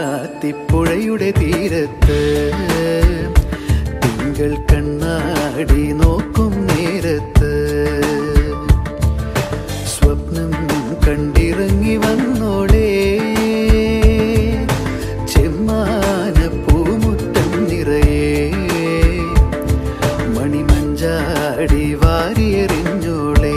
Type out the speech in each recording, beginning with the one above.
വണ്ണാത്തിപ്പുഴയുടെ തീരത്ത് തിങ്കൾ കണ്ണാടി നോക്കും നേരത്ത് വാരിയെറിഞ്ഞോളേ.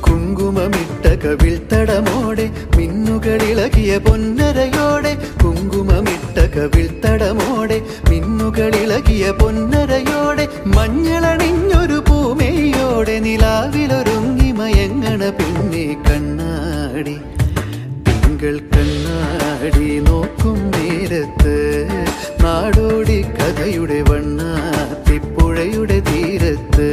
കുങ്കുമമിട്ട കവിൾ തടമോടെ മിന്നുകളിളകിയ പൊന്നരയോടെ. കുങ്കുമമിട്ട കവിൾ തടമോടെ മിന്നുകളിളകിയ പൊന്നരയോടെ. മഞ്ഞളണിഞ്ഞൊരു പൂമേയോടെ നിലാവിലൊരുങ്ങി മയങ്ങണ പിന്നെ കണ്ണാടി. തിങ്കൾ കണ്ണാടി നോക്കും നേരത്ത്. നാടോടി കഥയുടെ വണ്ണാത്തിപ്പുഴയുടെ തീരത്ത്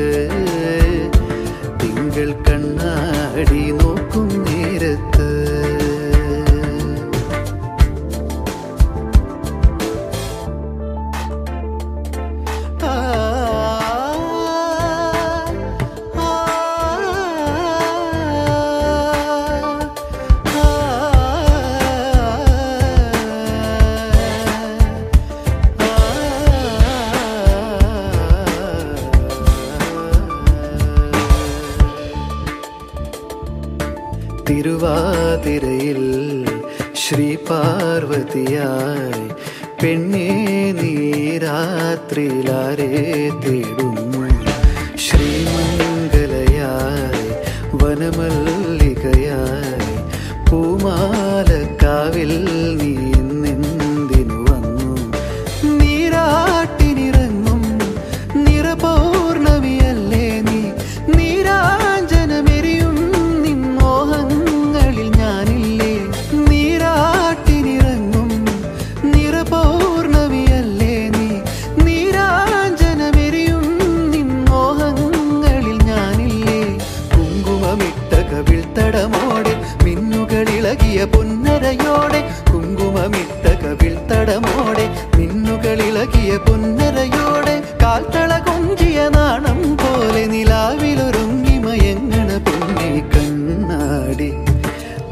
തിരുവാതിരയിൽ ശ്രീ പാർവതിയായി പെണ്ണേ നീരാത്രിയിലാരെ തേടുന്നു ശ്രീമംഗലയായി വനമല്ലികയായി കവിൾ തടമോടെ മിന്നുകളിളകിയ പൊന്നരയോടെ കാൽത്തള കൊഞ്ചിയ നാണം പോലെ നിലാവിലൊരുങ്ങി മയങ്ങണ പൊന്നെ കണ്ണാടി.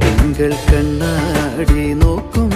തിങ്കൾ കണ്ണാടി നോക്കും